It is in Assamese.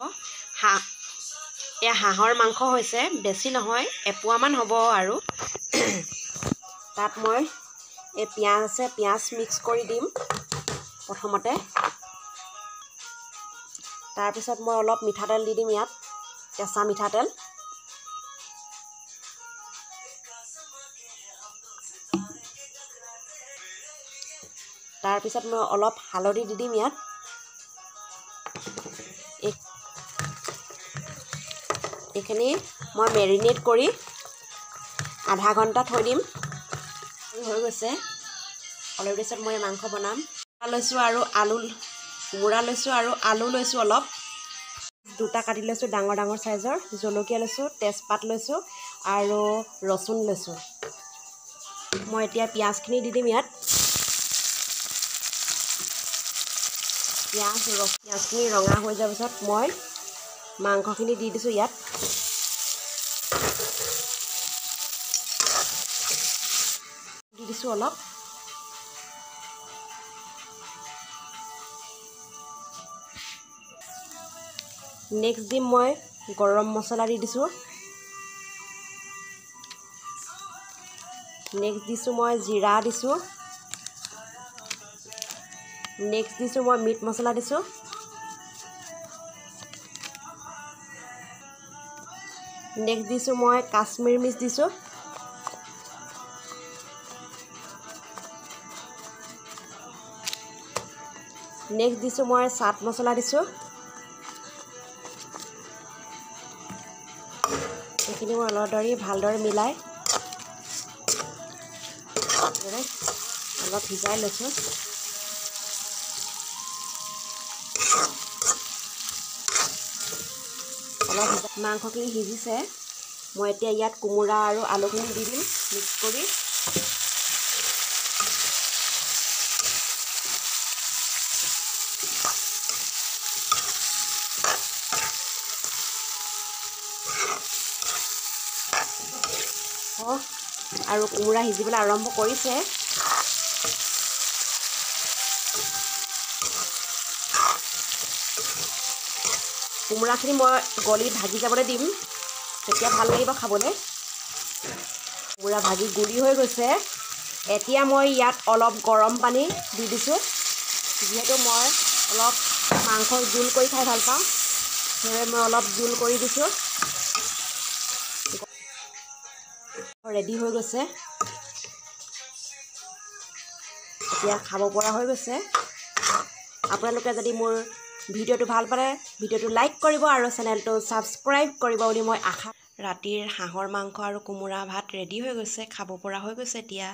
হাঁহ এয়া হাঁহৰ মাংস হৈছে বেছি নহয় এপোৱামান হ'ব আৰু। তাত মই এই পিঁয়াজ আছে পিঁয়াজ মিক্স কৰি দিম প্ৰথমতে। তাৰপিছত মই অলপ মিঠাতেল দি দিম ইয়াত কেঁচা মিঠাতেল। তাৰপিছত মই অলপ হালধি দি দিম ইয়াত। এইখিনি মই মেৰিনেট কৰি আধা ঘণ্টা থৈ দিম। হৈ গৈছে। অলপ পিছত মই মাংস বনাম। লৈছোঁ আৰু আলু কোমোৰা লৈছোঁ আৰু আলু লৈছোঁ অলপ। দুটা কাটি লৈছোঁ ডাঙৰ ডাঙৰ চাইজৰ। জলকীয়া লৈছোঁ তেজপাত লৈছোঁ আৰু ৰচুন লৈছোঁ। মই এতিয়া পিঁয়াজখিনি দি দিম ইয়াত। পিঁয়াজ পিঁয়াজখিনি ৰঙা হৈ যোৱাৰ পিছত মই মাংসখিনি দি দিছোঁ ইয়াত। দি দিছোঁ অলপ। নেক্সট দিম মই গৰম মছলা দি দিছোঁ। নেক্সট দিছোঁ মই জিৰা দিছোঁ। নেক্সট দিছোঁ মই মিট মছলা দিছোঁ। নেক্সট দিছোঁ মই কাশ্মীৰ মিৰ্চ দিছোঁ। নেক্সট দিছোঁ মই চাট মছলা দিছোঁ। এইখিনি মই অলদৰে ভালদৰে মিলাই। অলপ সিজাই লৈছোঁ। অলপ মাংসখিনি সিজিছে। মই এতিয়া ইয়াত কোমোৰা আৰু আলুখিনি দি দিম মিক্স কৰি। আৰু কোমোৰা সিজিবলৈ আৰম্ভ কৰিছে। কোমোৰাখিনি মই গলি ভাজি যাবলৈ দিম। তেতিয়া ভাল লাগিব খাবলৈ। কোমোৰা ভাজি গুড়ি হৈ গৈছে। এতিয়া মই ইয়াত অলপ গৰম পানী দি দিছোঁ। যিহেতু মই অলপ মাংস জোল কৰি খাই ভাল পাওঁ। সেয়ে মই অলপ জোল কৰি দিছোঁ। ৰেডি হৈ গৈছে। এতিয়া খাব পৰা হৈ গৈছে। আপোনালোকে যদি মোৰ ভিডিঅ'টো ভাল পালে ভিডিঅ'টো লাইক কৰিব আৰু চেনেলটো ছাবস্ক্ৰাইব কৰিব বুলি মই আশা ৰাতিৰ হাঁহৰ মাংস আৰু কোমোৰা ভাত ৰেডি হৈ গৈছে খাব পৰা হৈ গৈছে এতিয়া।